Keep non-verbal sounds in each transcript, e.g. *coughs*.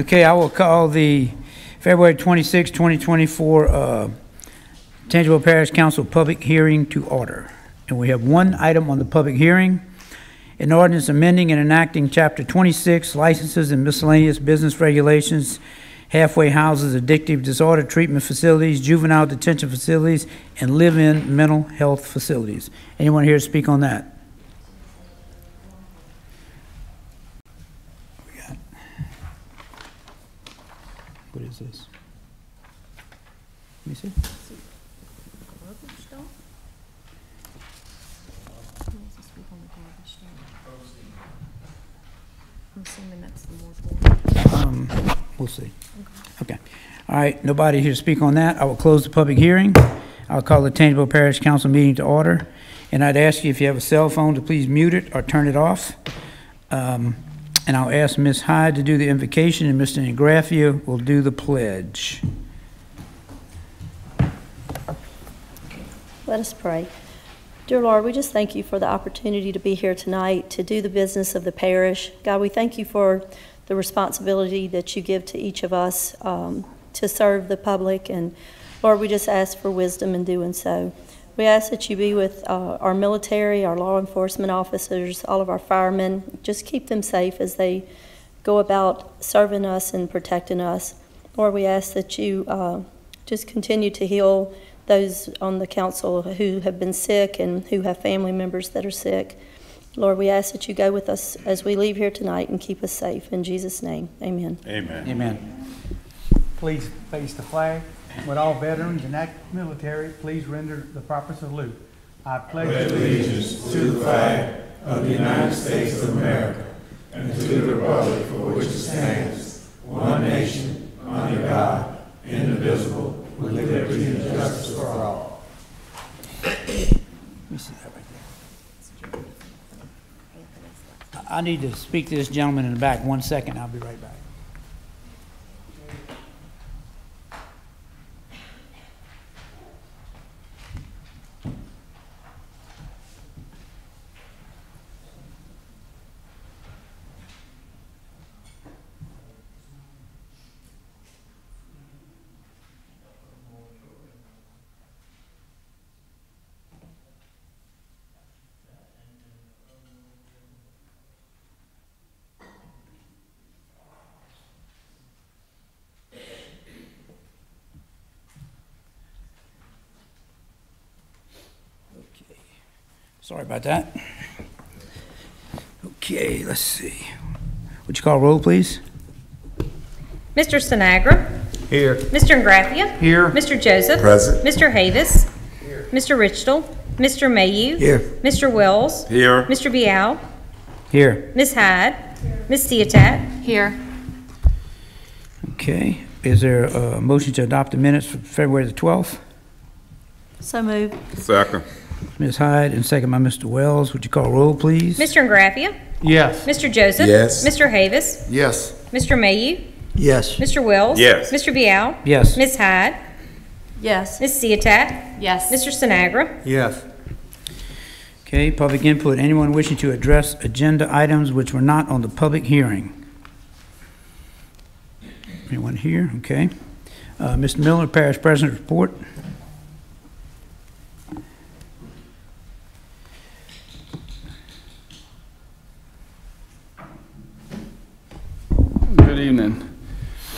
Okay, I will call the February 26, 2024 uh, Tangipahoa Parish Council public hearing to order. And we have one item on the public hearing, an ordinance amending and enacting Chapter 26 licenses and miscellaneous business regulations, halfway houses, addictive disorder treatment facilities, juvenile detention facilities, and live-in mental health facilities. Anyone here speak on that? We got- What is this? Let me see. Um, We'll see. Okay. All right, nobody here to speak on that. I will close the public hearing. I'll call the Tangipahoa Parish Council meeting to order. And I'd ask you, if you have a cell phone, to please mute it or turn it off. Um, And I'll ask Ms. Hyde to do the invocation, and Mr. Ingraffia will do the pledge. Let us pray. Dear Lord, we just thank you for the opportunity to be here tonight to do the business of the parish. God, we thank you for the responsibility that you give to each of us um, to serve the public. And Lord, we just ask for wisdom in doing so. We ask that you be with uh, our military, our law enforcement officers, all of our firemen. Just keep them safe as they go about serving us and protecting us. Lord, we ask that you uh, just continue to heal those on the council who have been sick and who have family members that are sick. Lord, we ask that you go with us as we leave here tonight and keep us safe. In Jesus' name, amen. Amen. Amen. Please face the flag. Would all veterans and active military please render the proper salute? I pledge allegiance to the flag of the United States of America and to the republic for which it stands, one nation, under God, indivisible, with liberty and justice for all. Let me see that right there. I I need to speak to this gentleman in the back. One second, I'll be right back. Okay. Sorry about that. Okay, let's see. Would you call roll, please? Mr. Sinagra. Here. Mr. Ingraffia. Here. Mr. Joseph. Present. Mr. Havis. Here. Mr. Richtel. Mr. Mayhew. Here. Mr. Wells. Here. Mr. Vial. Here. Ms. Hyde. Ms. Ciotat. Here. Okay. Is there a motion to adopt the minutes for February the 12th? So moved. Second. Ms. Hyde and second by Mr. Wells. Would you call roll, please? Mr. Ingraffia. Yes. Mr. Joseph. Yes. Mr. Havis. Yes. Mr. Mayhew. Yes. Mr. Wells. Yes. Mr. Vial. Yes. Ms. Hyde. Yes. Ms. Ciotat. Yes. Mr. Sinagra. Yes. Okay, public input. Anyone wishing to address agenda items which were not on the public hearing? Anyone here? Okay. Uh, Mr. Miller, Parish President report. Good evening.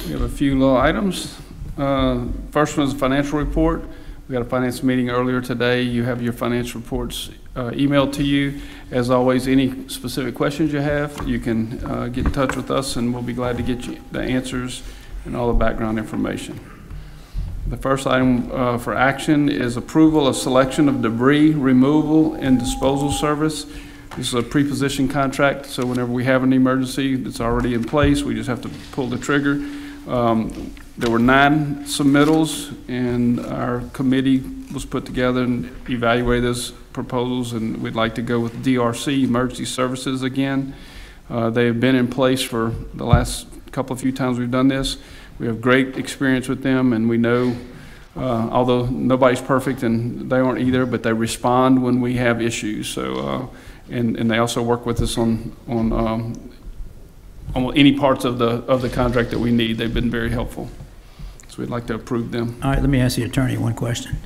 We have a few little items. Uh, First one is a financial report. We got a finance meeting earlier today. You have your financial reports uh, emailed to you. As always, any specific questions you have, you can uh, get in touch with us, and we'll be glad to get you the answers and all the background information. The first item uh, for action is approval of selection of debris removal and disposal service. This is a pre-positioned contract, so whenever we have an emergency it's already in place, we just have to pull the trigger. Um, There were nine submittals, and our committee was put together and evaluated those proposals, and we'd like to go with DRC Emergency Services again. Uh, They have been in place for the last couple of few times we've done this. We have great experience with them, and we know, uh, although nobody's perfect, and they aren't either, but they respond when we have issues, so, uh, and, and they also work with us on, on um, almost any parts of the, of the contract that we need. They've been very helpful. So we'd like to approve them. All right, let me ask the attorney one question.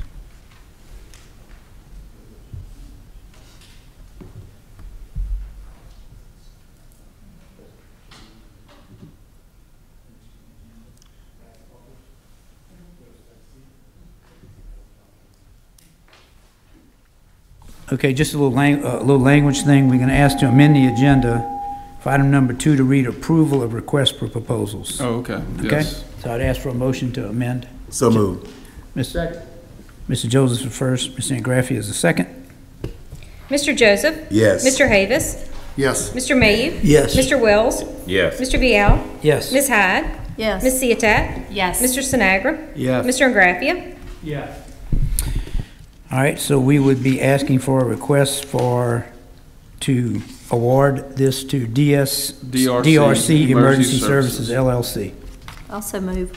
Okay, just a little lang, a little language thing. We're gonna ask to amend the agenda for item number two to read approval of request for proposals. Oh, okay, Okay? yes. So I'd ask for a motion to amend. So moved. Mr. Mr. Joseph is first, Mr. Ingraffia is the second. Mr. Joseph? Yes. Mr. Havis? Yes. Mr. Mayhew? Yes. Mr. Wells? Yes. Mr. Vial? Yes. Ms. Hyde? Yes. Ms. Ciotat? Yes. Mr. Sinagra? Yes. Mr. Ingraffia? Yes. All right, so we would be asking for a request for, to award this to DS. DRC DRC Emergency Emergency Services Services. LLC. Also move.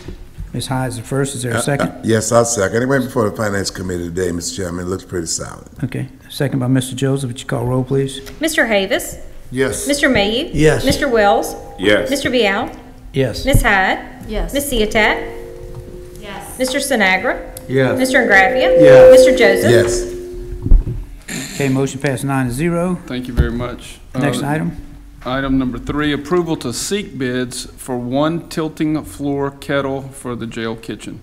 Ms. Hyde is the first, is there Uh, a second? Yes, I'll second. It went before the finance committee today, Mr. Chairman. It looks pretty solid. Okay, second by Mr. Joseph, would you call roll, please? Mr. Havis? Yes. Mr. Mayhew? Yes. Mr. Wells? Yes. Mr. Vial? Yes. Ms. Hyde? Yes. Ms. Ciotat? Yes. Mr. Sinagra? Yes. Mr. Ingraffia? Yes. Mr. Joseph? Yes. Okay, motion passed nine to zero. Thank you very much. Next Uh, item? Item number three, approval to seek bids for one tilting floor kettle for the jail kitchen.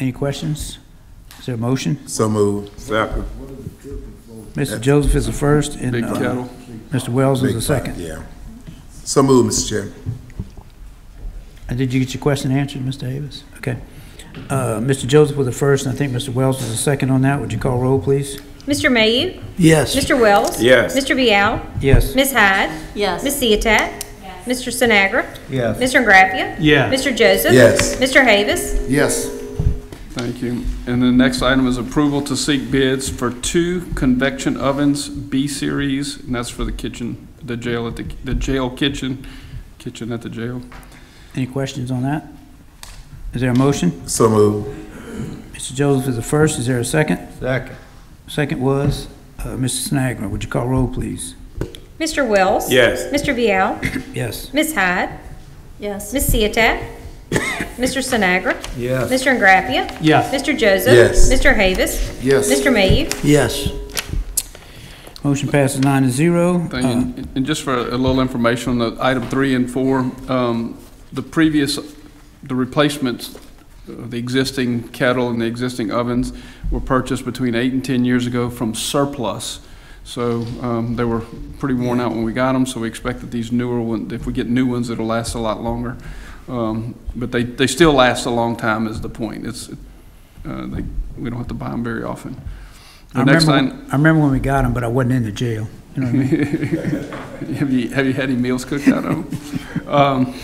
Any questions? Is there a motion? So moved. Second. Mr. Joseph is the first, and Big uh, kettle. Mr. Wells is the second. Yeah. So moved, Mr. Chair. Uh, Did you get your question answered, Mr. Davis? Okay. Uh, Mr. Joseph was the first, and I think Mr. Wells was the second on that. Would you call roll, please? Mr. Mayhew? Yes. Mr. Wells? Yes. Mr. Vial? Yes. Ms. Hyde? Yes. Ms. Ciotat? Mr. Sinagra? Yes. Mr. Ingraffia? Yes. Mr. Joseph? Yes. Mr. Havis? Yes. Thank you. And the next item is approval to seek bids for two convection ovens, B series, and that's for the kitchen, the jail at the, the jail kitchen, kitchen at the jail. Any questions on that? Is there a motion? So moved. Mr. Joseph is the first. Is there a second? Second. Second was uh, Mr. Sinagra. Would you call roll, please? Mr. Wells? Yes. Mr. Vial? *coughs* Yes. Ms. Hyde? Yes. Ms. Ciotat? Mr. Sinagra? Yes. Mr. Ingraffia? Yes. Mr. Joseph? Yes. Mr. Havis? Yes. Mr. Mayhew? Yes. Motion passes nine to zero. Thank Uh, you. And just for a little information on the item three and four, um, the previous, the replacements, uh, the existing kettle and the existing ovens were purchased between eight and 10 years ago from surplus. So um, they were pretty worn out when we got them, so we expect that these newer ones, if we get new ones, it'll last a lot longer. Um, But they, they still last a long time is the point. It's, uh, they, we don't have to buy them very often. I The next remember, item, I remember when we got them, but I wasn't in the jail. You know what I mean? *laughs* Have you, have you had any meals cooked out of them? *laughs* Um,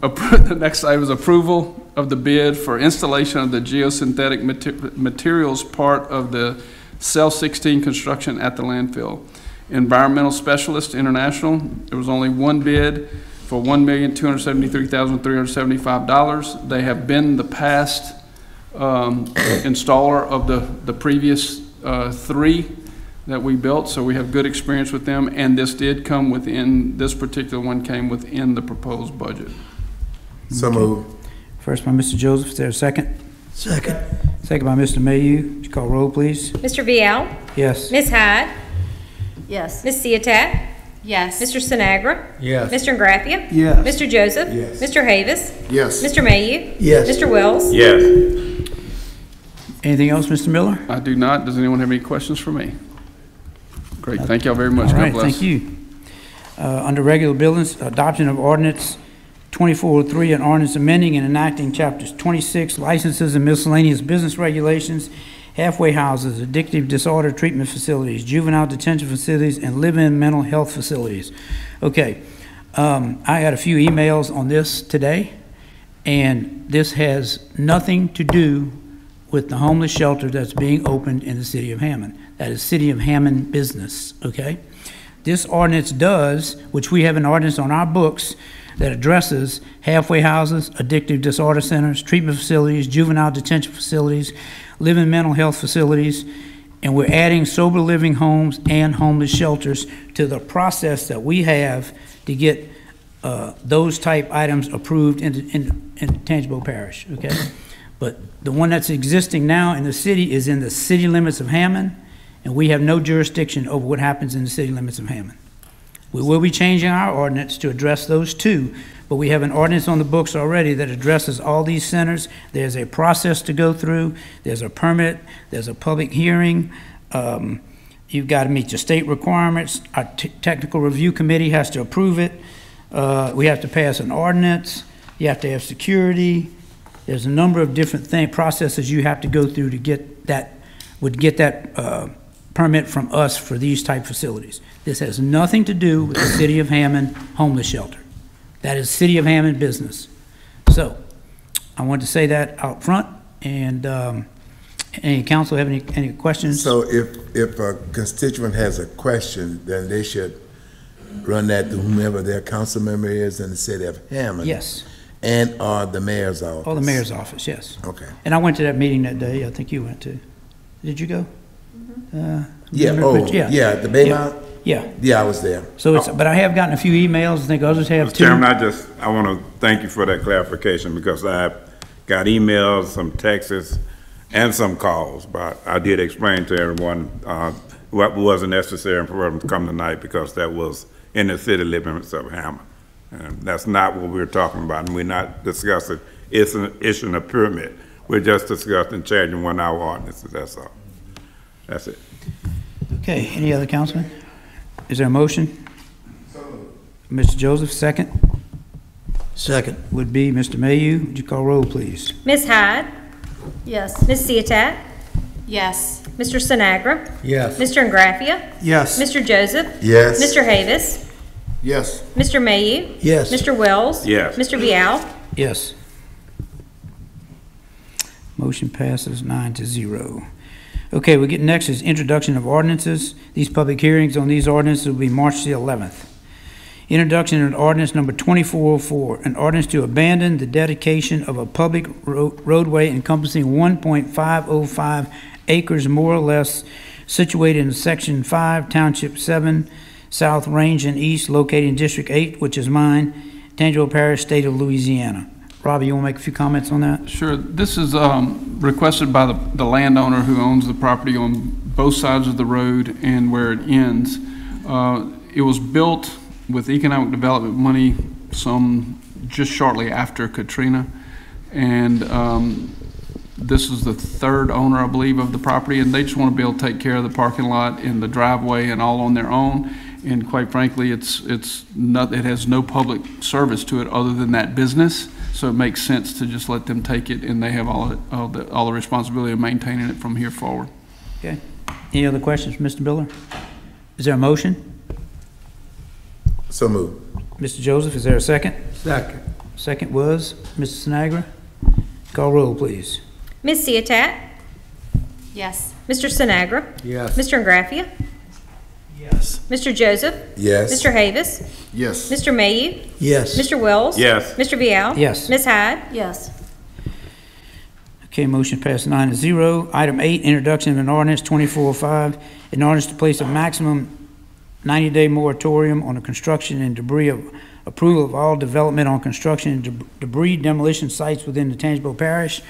*laughs* The next item is approval of the bid for installation of the geosynthetic mater- materials part of the Cell 16 construction at the landfill. Environmental Specialist International, there was only one bid for $1,273,375. They have been the past um, *coughs* installer of the, the previous uh, three that we built, so we have good experience with them, and this did come within, this particular one came within the proposed budget. So moved. First by Mr. Joseph. Is there a second? Second. Second by Mr. Mayhew. Would you call roll, please? Mr. Vial? Yes. Ms. Hyde? Yes. Ms. Ciotat? Yes. Mr. Sinagra? Yes. Mr. Ingraffia? Yes. Mr. Joseph? Yes. Mr. Havis? Yes. Mr. Mayhew? Yes. Mr. Wells? Yes. Anything else, Mr. Miller? I do not. Does anyone have any questions for me? Great, thank y'all very much. All God right, bless. thank you. Uh, Under regular business, adoption of ordinance 2403, an ordinance amending and enacting chapters 26, licenses and miscellaneous business regulations, halfway houses, addictive disorder treatment facilities, juvenile detention facilities, and live-in mental health facilities. Okay, um, I had a few emails on this today, and this has nothing to do with the homeless shelter that's being opened in the city of Hammond. That is City of Hammond business, okay? This ordinance does, which we have an ordinance on our books that addresses halfway houses, addictive disorder centers, treatment facilities, juvenile detention facilities, live-in mental health facilities, and we're adding sober living homes and homeless shelters to the process that we have to get uh, those type items approved in, in, in Tangipahoa Parish, okay? But the one that's existing now in the city is in the city limits of Hammond, and we have no jurisdiction over what happens in the city limits of Hammond. We will be changing our ordinance to address those two, but we have an ordinance on the books already that addresses all these centers. There's a process to go through, there's a permit, there's a public hearing. Um, You've got to meet your state requirements. Our technical review committee has to approve it. Uh, We have to pass an ordinance. You have to have security. There's a number of different thing, processes you have to go through to get that, would get that uh, permit from us for these type facilities. This has nothing to do with the City of Hammond homeless shelter. That is City of Hammond business. So, I wanted to say that out front, and um, any council have any, any questions? So if, if a constituent has a question, then they should run that to whomever their council member is in the city of Hammond? Yes, And/or the mayor's office? or the mayor's office, yes. Okay. And I went to that meeting that day, I think you went to. Did you go? Uh, Yeah, remember- oh, yeah, the Baymount? Yeah, Yeah, I was there. so it's, but I have gotten a few emails, I think others have Mr. too. Chairman, I just, I want to thank you for that clarification because I got emails, some texts, and some calls, but I did explain to everyone uh, what wasn't necessary for them to come tonight because that was in the city limits of Hammond. And that's not what we're talking about, and we're not discussing it's an issuing a permit. We're just discussing changing one hour our ordinances, that's all. That's it. Okay, any other councilman? Is there a motion? Mr. Joseph, second? Second. Would be Mr. Mayhew, would you call roll, please? Ms. Hyde, Yes. Ms. Ciotat, Yes. Mr. Sinagra, Yes. Mr. Ingraffia, Yes. Mr. Joseph, Yes? Mr. Havis, Yes. Mr. Mayhew, Yes. Mr. Wells. Yes. Mr. Vial, Yes. Motion passes nine to zero. Okay, we get next is introduction of ordinances. These public hearings on these ordinances will be March the 11th. Introduction of ordinance number 2404, an ordinance to abandon the dedication of a public ro- roadway encompassing 1.505 acres more or less situated in Section 5, Township 7, South Range and East, located in District 8, which is mine, Tangipahoa Parish, State of Louisiana. Robbie, you want to make a few comments on that? Sure. This is um, requested by the the landowner who owns the property on both sides of the road and where it ends. Uh, It was built with economic development money some, just shortly after Katrina. And um, this is the third owner, I believe, of the property, and they just want to be able to take care of the parking lot and the driveway and all on their own. And quite frankly, it's, it's not, it has no public service to it other than that business. So it makes sense to just let them take it, and they have all, all the, all the responsibility of maintaining it from here forward. Okay. Any other questions, for Mr. Miller? Is there a motion? So moved. Mr. Joseph, is there a second? Second. Second was Mr. Sinagra. Call roll, please. Ms. Ciotat, Yes. Mr. Sinagra, Yes. Mr. Ingraffia, Yes. Mr. Joseph, Yes? Mr. Havis, Yes. Mr. Mayhew, Yes. Mr. Wells. Yes. Mr. Vial. Yes. Ms. Hyde, Yes. Okay, motion passed nine to zero. Item eight, introduction of an ordinance 2405, an ordinance to place a maximum 90-day moratorium on the construction and debris of, approval of all development on construction and deb- debris demolition sites within the Tangipahoa Parish.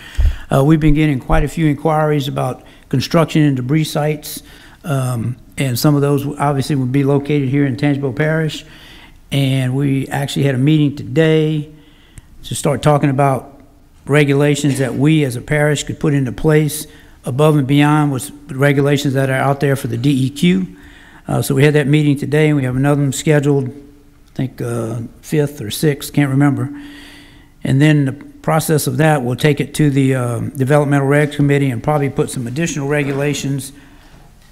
Uh, we've been getting quite a few inquiries about construction and debris sites, um, and some of those obviously would be located here in Tangipahoa Parish. And we actually had a meeting today to start talking about regulations that we as a parish could put into place above and beyond what's regulations that are out there for the DEQ. Uh, so we had that meeting today, and we have another one scheduled, I think, uh, fifth or sixth, can't remember. And then the process of that, we'll take it to the, um, Developmental Regs Committee and probably put some additional regulations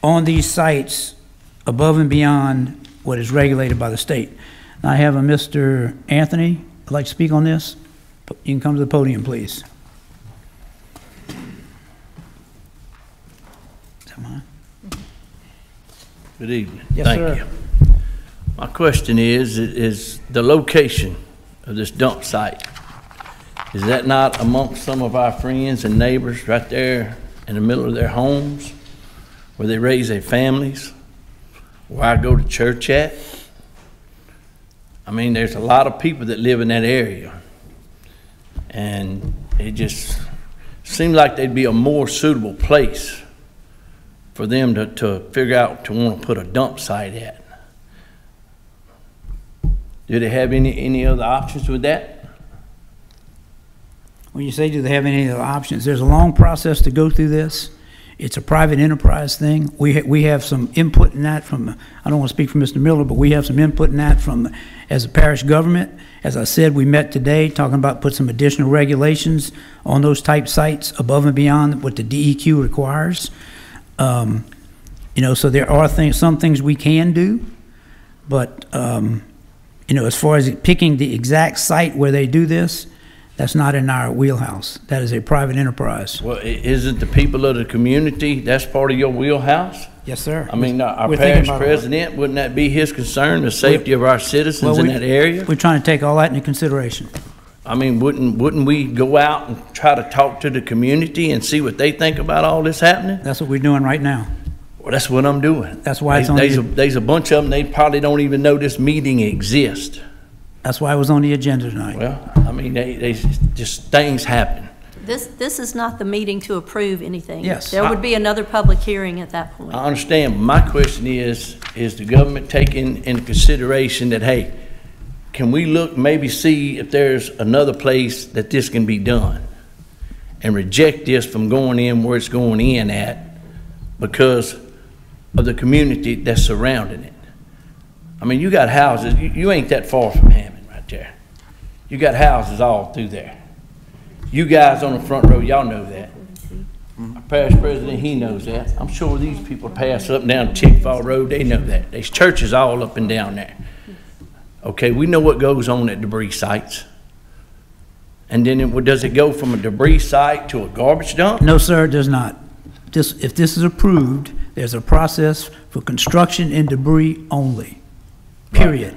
on these sites above and beyond what is regulated by the state. I have a Mr. Anthony, I'd like to speak on this. You can come to the podium, please. Is that mine? Good evening. Yes, Thank sir. you. My question is, is the location of this dump site, is that not amongst some of our friends and neighbors right there in the middle of their homes? Where they raise their families, where I go to church at. I mean, there's a lot of people that live in that area. And it just seemed like they'd be a more suitable place for them to, to figure out to want to put a dump site at. Do they have any, any other options with that? When you say, do they have any other options, there's a long process to go through this. It's a private enterprise thing. We, ha- we have some input in that from, I don't want to speak for Mr. Miller, but we have some input in that from, as a parish government. As I said, we met today talking about put some additional regulations on those type sites above and beyond what the DEQ requires. Um, You know, so there are things, some things we can do, but, um, you know, as far as picking the exact site where they do this, that's not in our wheelhouse. That is a private enterprise. Well, isn't the people of the community, that's part of your wheelhouse? Yes, sir. I mean, our parish president, wouldn't that be his concern, the safety of our Well, citizens in we- that area? We're trying to take all that into consideration. I mean, wouldn't, wouldn't we go out and try to talk to the community and see what they think about all this happening? That's what we're doing right now. Well, that's what I'm doing. That's why it's There's- on There's, the- a- there's a bunch of them, they probably don't even know this meeting exists. That's why it was on the agenda tonight. Well, I mean, they, they, just, things happen. This, this is not the meeting to approve anything. Yes. There would be another public hearing at that point. I understand, my question is, is the government taking into consideration that, hey, can we look, maybe see if there's another place that this can be done? And reject this from going in where it's going in at because of the community that's surrounding it? I mean, you got houses, you, you ain't that far from Hammond right there. You got houses all through there. You guys on the front row, y'all know that. Our parish president, he knows that. I'm sure these people pass up and down Chappapeela Road, they know that. There's churches all up and down there. Okay, we know what goes on at debris sites. And then it, does it go from a debris site to a garbage dump? No, sir, it does not. This, if this is approved, there's a process for construction and debris only. Period.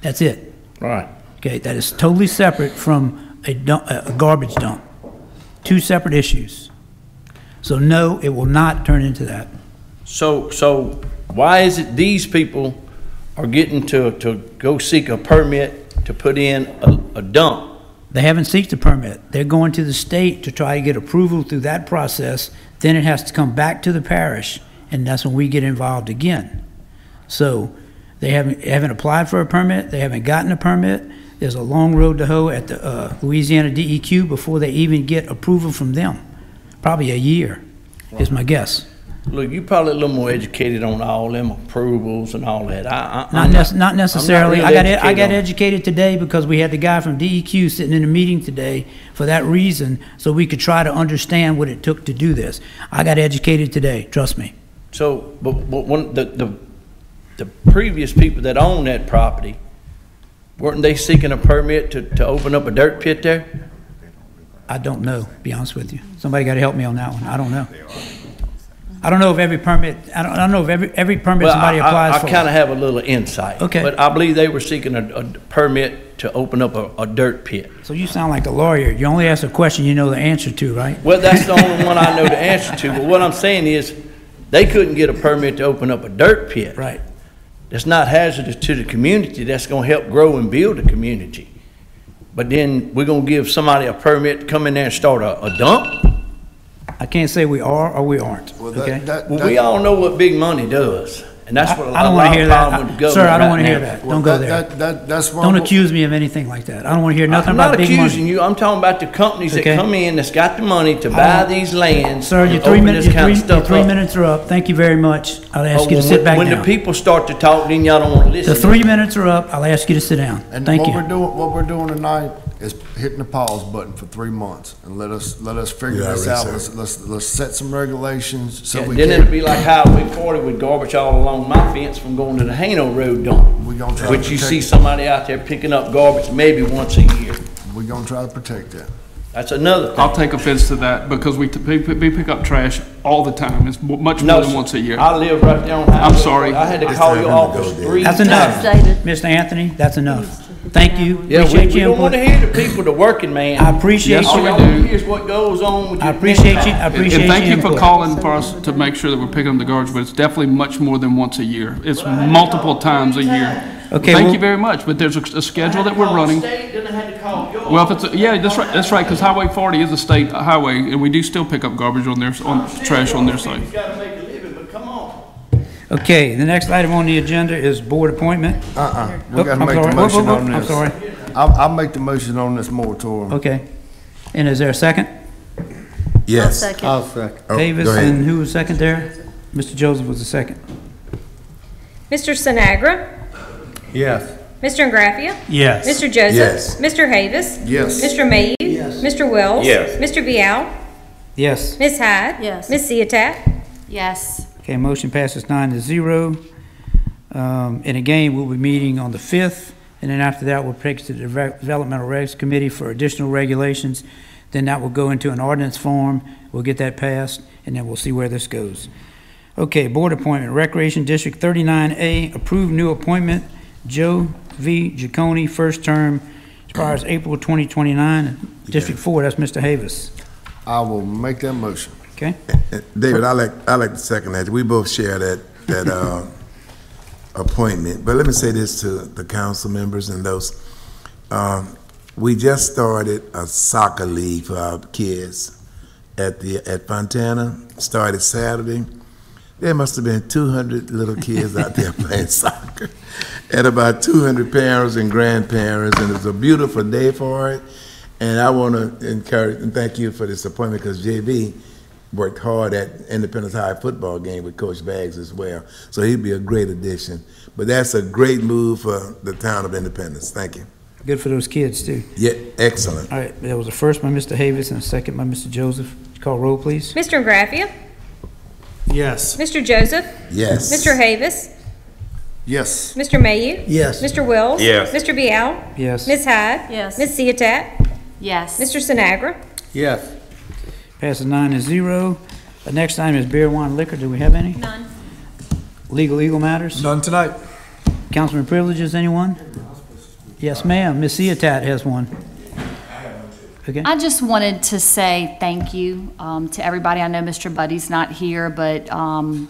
That's it. Right. Okay, that is totally separate from a dump, a garbage dump. Two separate issues. So no, it will not turn into that. So, so why is it these people are getting to, to go seek a permit to put in a, a dump? They haven't seeked a permit. They're going to the state to try to get approval through that process. Then it has to come back to the parish, and that's when we get involved again. So they haven't, haven't applied for a permit, they haven't gotten a permit. There's a long road to hoe at the uh, Louisiana DEQ before they even get approval from them. Probably a year, is my guess. Look, you're probably a little more educated on all them approvals and all that. I, I. Not nec- not necessarily. real I got, I educated got educated today because we had the guy from DEQ sitting in a meeting today for that reason, so we could try to understand what it took to do this. I got educated today, trust me. So, but, but one, the, the, the previous people that own that property, weren't they seeking a permit to, to open up a dirt pit there? I don't know, be honest with you. Somebody got to help me on that one. I don't know. I don't know if every permit, I don't, I don't know if every, every permit Well, somebody I- I- applies I for. kinda have a little insight. Okay. But I believe they were seeking a, a permit to open up a, a dirt pit. So you sound like a lawyer. You only ask a question you know the answer to, right? Well, that's the only one I know the *laughs* answer to, but what I'm saying is, they couldn't get a permit to open up a dirt pit. Right. That's not hazardous to the community, that's gonna help grow and build the community. But then we're gonna give somebody a permit to come in there and start a, a dump? I can't say we are or we aren't, Well, that- okay? that- Well, we all know what big money does, and that's what a I don't want to hear that. I- Sir, I don't want to hear that. Well, Don't go that- there. That, that, that's why. Don't accuse me of anything like that. I don't want to hear nothing I'm about not accusing you, I'm talking about the companies that come in that's got the money to buy these lands Sir, your three open minutes, this your three, your three minutes are up. Thank you very much. I'll ask Oh, you to when- sit back When the people start to talk, then y'all don't wanna listen. The three minutes are up. I'll ask you to sit down. And Thank what we're doing, what we're doing tonight is hitting the pause button for three months and let us, let us figure Yeah, this out. research. Let's, let's, let's set some regulations so Yeah, we Then it'll can. be like Highway forty with garbage all along my fence from going to the Hano Road dump. We gonna try to Which you protect- see somebody out there picking up garbage maybe once a year. We're gonna try to protect that. That's another thing. I'll take offense to that because we, t- we we pick up trash all the time. It's mo- much No, more than sir. once a year. I live right there on Highway. sorry. I had to call your office three That's times. enough. David. Mr. Anthony, that's enough. Thank you. Yeah, we, Appreciate we your don't wanna input. hear the people, the working man. I appreciate Yes, All we y'all you. wanna do. hear is what goes on with I appreciate you, I And- appreciate And your thank you for input. calling for us to make sure that we're picking up the garbage, but it's definitely much more than once a year. It's multiple times a year. Okay, Thank well- you very much, but there's a, a schedule that we're running. State, then I had to call yours. Well, if it's, a- yeah, that's right, that's right, because Highway 40 is a state highway, and we do still pick up garbage on their, on, trash on their site. You gotta make a living, but come on. Okay, the next item on the agenda is board appointment. Uh-uh, Oh, we gotta I'm make the sorry. Whoop, motion whoop, on whoop. I'm this. sorry. I'll, I'll make the motion on this moratorium. Okay. And is there a second? Yes. second. I'll second. Oh, Davis, go ahead. and who was second there? Mr. Joseph was the second. Mr. Sinagra. Yes. Mr. Ingraffia. Yes. Mr. Joseph. Yes. Mr. Havis. Yes. Mr. Mayhew. Mr. Wells. Yes. Mr. Vial. Yes. Ms. Hyde. Yes. Ms. Ciotat. Yes. Okay, motion passes nine to zero. Um, and again, we'll be meeting on the fifth, and then after that, we'll take it to the Deve- Developmental Regs Committee for additional regulations. Then that will go into an ordinance form, we'll get that passed, and then we'll see where this goes. Okay, board appointment, Recreation District thirty-nine A, approved new appointment, Joe V. Giacone, first term, expires April twenty twenty-nine. District four, that's Mr. Havis, I will make that motion. Okay? David, I like, I like the second that. We both share that, that, uh, *laughs* appointment. But let me say this to the council members and those. Um, we just started a soccer league for our kids at the, at Fontana. Started Saturday. There must have been two hundred little kids out there *laughs* playing soccer. And about two hundred parents and grandparents, and it's a beautiful day for it. And I want to encourage and thank you for this appointment because JB worked hard at Independence High football game with Coach Baggs as well. So he'd be a great addition. But that's a great move for the town of Independence. Thank you. Good for those kids, too. Yeah, excellent. All right, that was a first by Mr. Havis and a second by Mr. Joseph. Call roll, please. Mr. Ingraffia. Yes. Mr. Joseph. Yes. Mr. Havis. Yes. Mr. Mayhew. Yes. Mr. Wells. Yes. Mr. Vial. Yes. Ms. Hyde. Yes. Ms. Ciotat. Yes. Mr. Sinagra. Yes. Passes nine to zero. The next item is beer, wine, liquor. Do we have any? None. Legal, legal matters? None tonight. Councilman privileges, anyone? Yes, ma'am. Ms. Ciotat has one. Okay, I just wanted to say thank you um, to everybody. I know Mr. Buddy's not here, but um,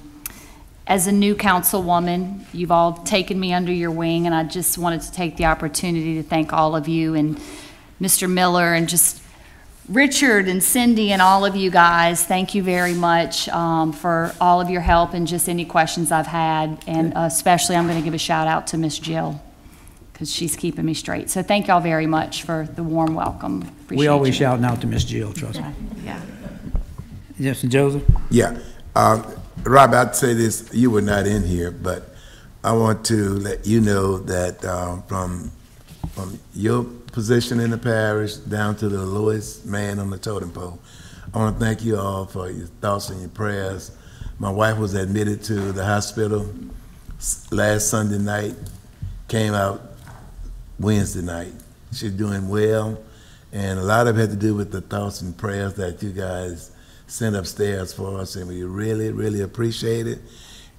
as a new councilwoman, you've all taken me under your wing, and I just wanted to take the opportunity to thank all of you and Mr. Miller and just Richard and Cindy and all of you guys. Thank you very much um, for all of your help and just any questions I've had. And especially, I'm going to give a shout out to Miss Jill because she's keeping me straight. So thank y'all very much for the warm welcome. we always you. shouting out to Miss Jill, trust me. Yeah. Yes, and Joseph? Yeah. Uh, Rob, I'd say this, you were not in here, but I want to let you know that uh, from, from your position in the parish down to the lowest man on the totem pole, I want to thank you all for your thoughts and your prayers. My wife was admitted to the hospital last Sunday night, came out Wednesday night. She's doing well, and a lot of it had to do with the thoughts and prayers that you guys sent upstairs for us, and we really, really appreciate it.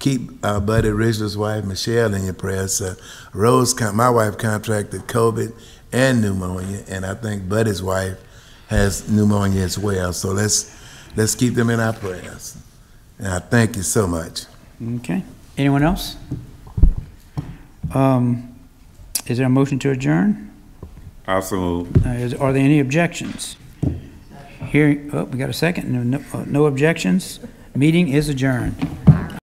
Keep our buddy Richard's wife Michelle in your prayers. Uh, Rose, my wife, contracted COVID and pneumonia, and I think Buddy's wife has pneumonia as well. So let's let's keep them in our prayers. And I thank you so much. Okay. Anyone else? Um, Is there a motion to adjourn? Also move. Uh, is- Are there any objections? Here, oh, we got a second. No- No uh, no objections. Meeting is adjourned.